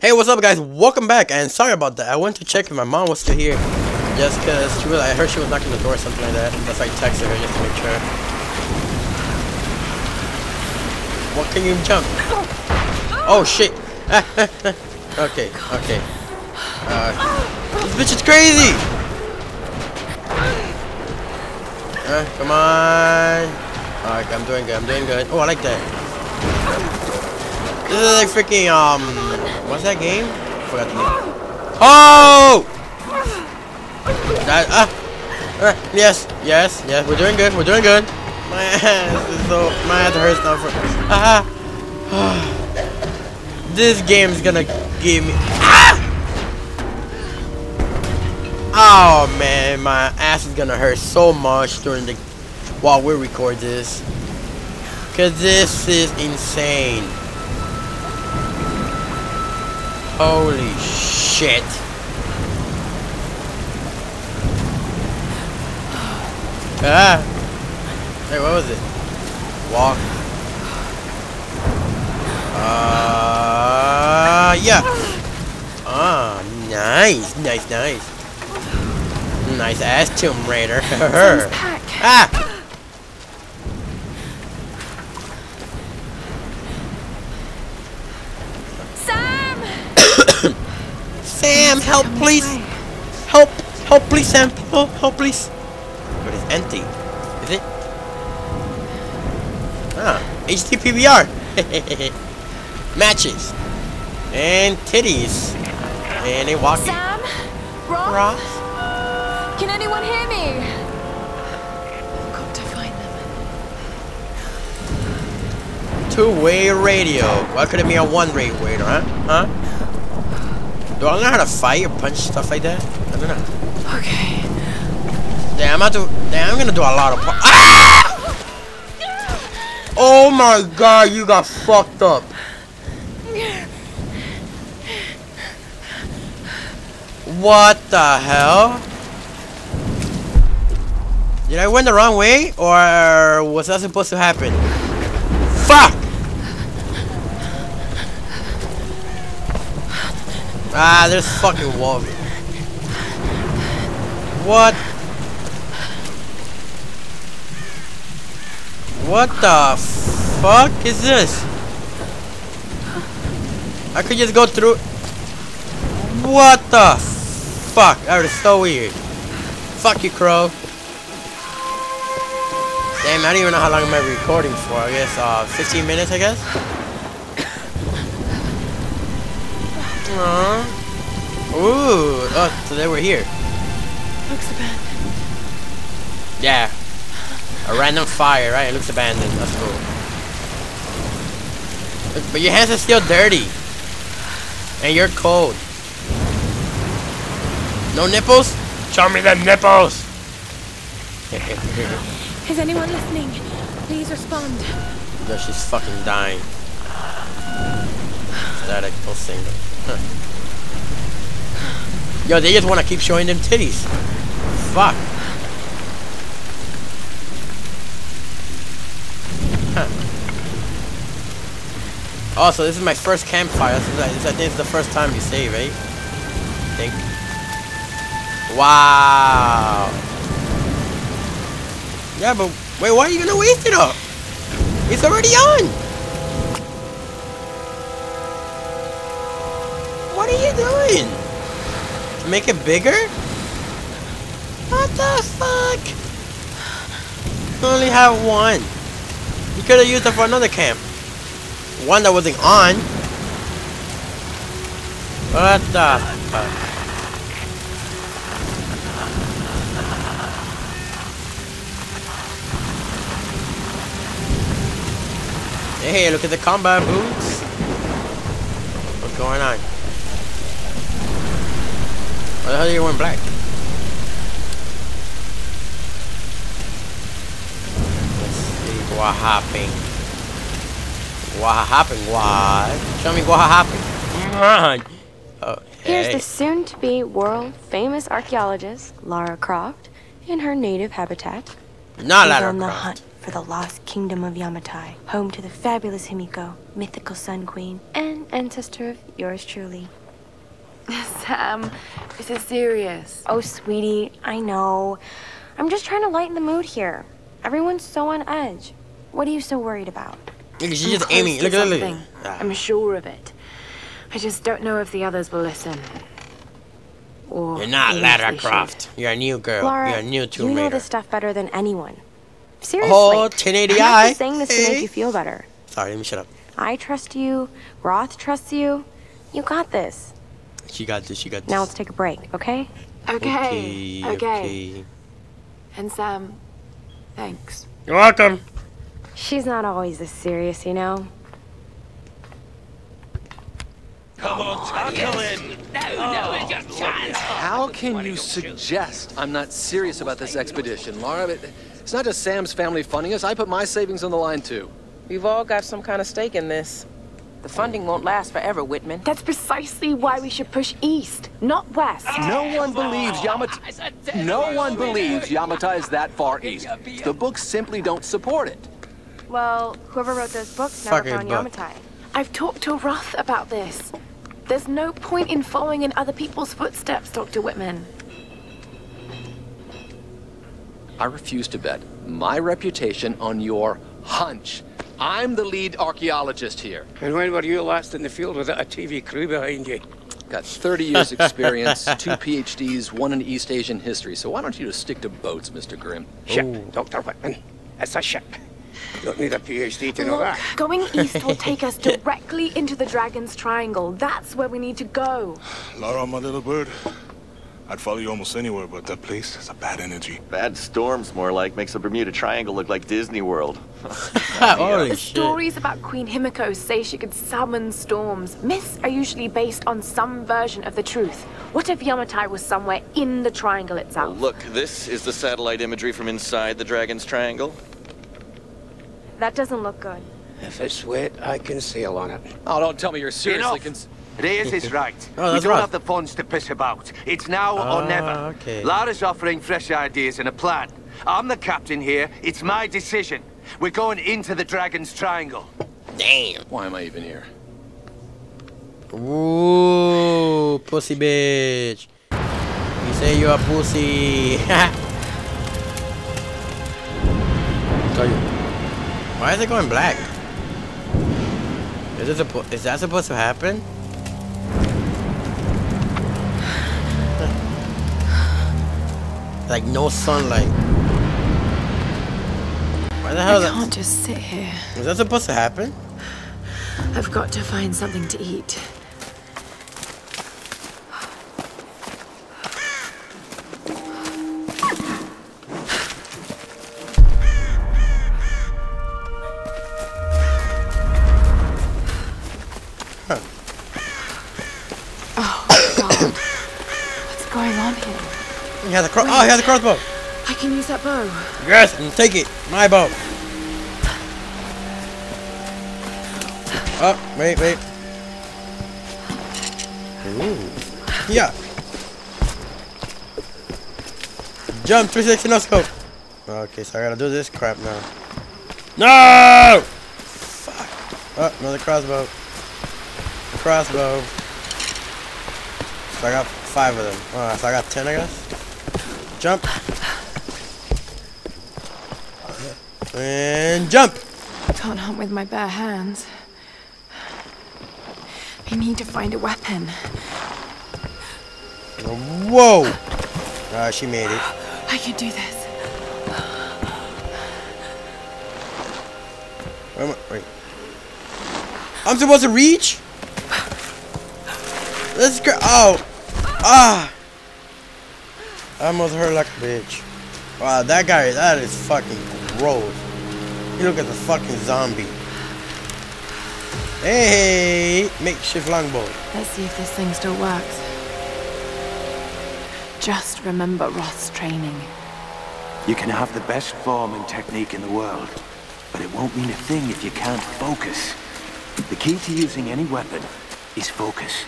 Hey, what's up, guys? Welcome back, and sorry about that. I went to check if my mom was still here, just because she was. I heard she was knocking the door or something like that. That's why I texted her just to make sure. What can you jump? Oh shit! okay, okay. Uh, this bitch is crazy. Uh, come on. Alright, I'm doing good. I'm doing good. Oh, I like that. This is like freaking um, what's that game? Forgot the name. Oh! That ah, uh, yes, yes, yes. We're doing good. We're doing good. My ass is so my ass hurts now for ah. this game's gonna give me ah. Oh man, my ass is gonna hurt so much during the while we record this. Cause this is insane. Holy shit. Ah! Hey, what was it? Walk. Uh, yeah. Ah, nice, nice, nice. Nice ass Tomb Raider. ah! Sam! Sam, help, please. Help, help, please, Sam. Help, help, please. But it's empty. Is it? Ah, HD PVR. Matches. And titties. And a walkie. Sam? Roth? Roth? Can anyone hear me? Got to find them. Two-way radio. Why could it be a one-way radio, huh? Huh? Do I know how to fight or punch stuff like that? I don't know. Okay. Damn, I'm about to. Damn, I'm gonna do a lot of. Ah! Oh my god, you got fucked up. What the hell? Did I went the wrong way, or was that supposed to happen? Fuck! Ah, there's fucking wall. What? What the fuck is this? I could just go through. What the fuck? That is so weird. Fuck you, Crow. Damn, I don't even know how long I'm recording for. I guess uh, 15 minutes, I guess. Aww. Ooh. Oh, so they were here. Looks abandoned. Yeah. A random fire, right? It looks abandoned. That's cool. Look, But your hands are still dirty. And you're cold. No nipples? Show me the nipples! Is anyone listening? Please respond. no, she's fucking dying. Static pulsing. Huh. Yo, they just want to keep showing them titties. Fuck. Huh. Oh, so this is my first campfire. This is, this, I think it's the first time you save, eh? I think. Wow. Yeah, but wait, why are you gonna waste it up? It's already on. What are you doing? Make it bigger? What the fuck? You only have one. You could have used it for another camp. One that wasn't on. What the fuck? Hey, look at the combat boots. What's going on? Why the hell are you wearing black? Let's see what happened. What happened? What? Show me what happened. Come on. Oh, Here's the soon to be world famous archaeologist, Lara Croft, in her native habitat. Not She's Lara on the hunt for for the lost kingdom of Yamatai, home to the fabulous Himiko, mythical Sun Queen, and ancestor of yours truly. Sam, this is serious. Oh, sweetie, I know. I'm just trying to lighten the mood here. Everyone's so on edge. What are you so worried about? Look, she's I'm just aiming. Look at look. Ah. I'm sure of it. I just don't know if the others will listen. Or You're not even Lara they should. You're a new girl. Lara, You're a new you Tomb know Raider. this stuff better than anyone. Seriously. Oh, I'm 1080i. not just saying this to make you feel better. Sorry, let me shut up. I trust you. Roth trusts you. You got this. She got this. She got this. Now let's take a break, okay? Okay. okay. Okay. And Sam, thanks. You're welcome. She's not always this serious, you know? Come on, Tuckleton! Oh, How can you suggest I'm not serious about this expedition, Lara? It's not just Sam's family funding us. I put my savings on the line, too. We've all got some kind of stake in this. The funding won't last forever, Whitman. That's precisely why we should push east, not west. No one believes Yamatai. No one believes Yamatai is that far east. The books simply don't support it. Well, whoever wrote those books never Fucking found book. Yamatai. I've talked to Roth about this. There's no point in following in other people's footsteps, Dr. Whitman. I refuse to bet my reputation on your hunch. I'm the lead archaeologist here. And when were you last in the field without a TV crew behind you? Got 30 years experience, two PhDs, one in East Asian history. So why don't you just stick to boats, Mr. Grim? Ship, Dr. Whitman. It's a ship. Don't need a PhD to know Look, that. going east will take us directly into the Dragon's Triangle. That's where we need to go. Lara, my little bird. I'd follow you almost anywhere, but that place has a bad energy. Bad storms, more like, makes the Bermuda Triangle look like Disney World. Holy The shit. stories about Queen Himiko say she could summon storms. Myths are usually based on some version of the truth. What if Yamatai was somewhere in the triangle itself? Look, this is the satellite imagery from inside the Dragon's Triangle. That doesn't look good. If it's wet, I can sail on it. Oh, don't tell me you're seriously Enough. Cons- Reyes is right. Oh, we don't right. have the funds to piss about. It's now Ah, or never. okay. Lara's offering fresh ideas and a plan. I'm the captain here. It's my decision. We're going into the Dragon's Triangle. Damn. Why am I even here? Ooh, pussy bitch. You say you're a pussy. Tell you. Why is it going black? Is it suppo- is that supposed to happen? Like no sunlight. Why the hell I is can't that? just sit here. Is that supposed to happen? I've got to find something to eat. Has a oh, he has a crossbow. I can use that bow. Yes, and take it. My bow. Oh, wait, wait. Ooh. Yeah. Jump 360 no scope. Okay, so I gotta do this crap now. No! Fuck. Oh, another crossbow. Crossbow. So I got five of them. Alright, so I got ten, I guess. Jump. And jump. Can't hunt with my bare hands. I need to find a weapon. Whoa! Ah, she made it. I can do this. Where am I? Wait. I'm supposed to reach? Let's go. Oh! Ah! I almost hurt like a bitch. Wow, that guy, that is fucking gross. You look at the fucking zombie. Hey! Makeshift longbow. Let's see if this thing still works. Just remember Roth's training. You can have the best form and technique in the world, but it won't mean a thing if you can't focus. The key to using any weapon is focus.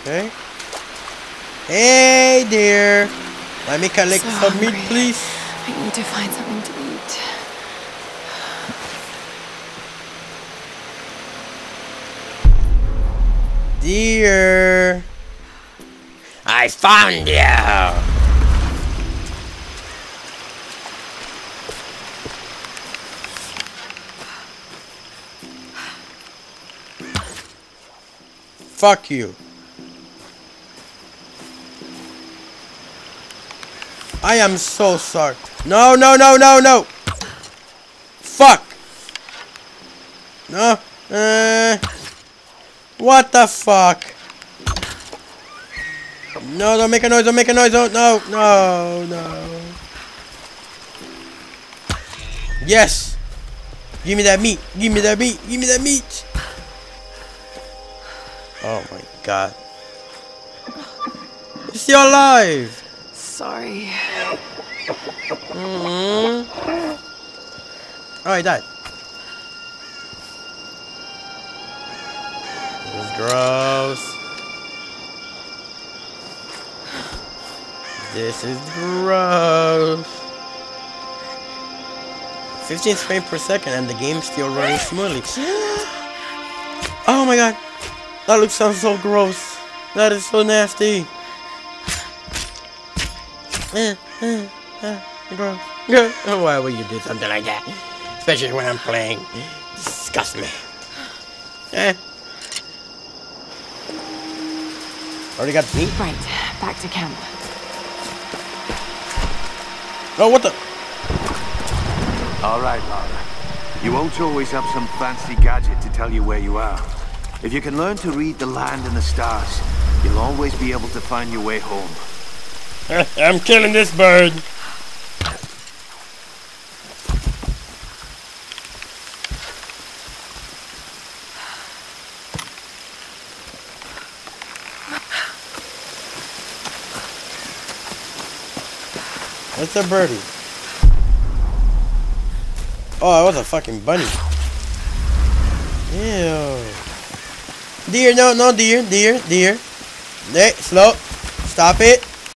Okay. Hey there! Let me collect so some meat, please. I need to find something to eat. Dear, I found you. Fuck you. I am so sorry. No, no, no, no, no. Fuck. No. Uh, what the fuck? No, don't make a noise, don't make a noise, don't, no, no, no. Yes. Give me that meat, give me that meat, give me that meat. Oh my god. You're still alive. Sorry. Mm -hmm. Oh, he died. This is gross. This is gross. 15 frames per second and the game's still running smoothly. oh my god. That looks so, so gross. That is so nasty. Why would you do something like that? Especially when I'm playing. Disgust me. Eh. Already got meat? Right, back to camp. Oh, what the? All right, Lara. You won't always have some fancy gadget to tell you where you are. If you can learn to read the land and the stars, you'll always be able to find your way home. I'm killing this bird. What's a birdie? Oh, that was a fucking bunny. Ew. Deer, no, no, deer, deer, deer. Hey, slow. Stop it.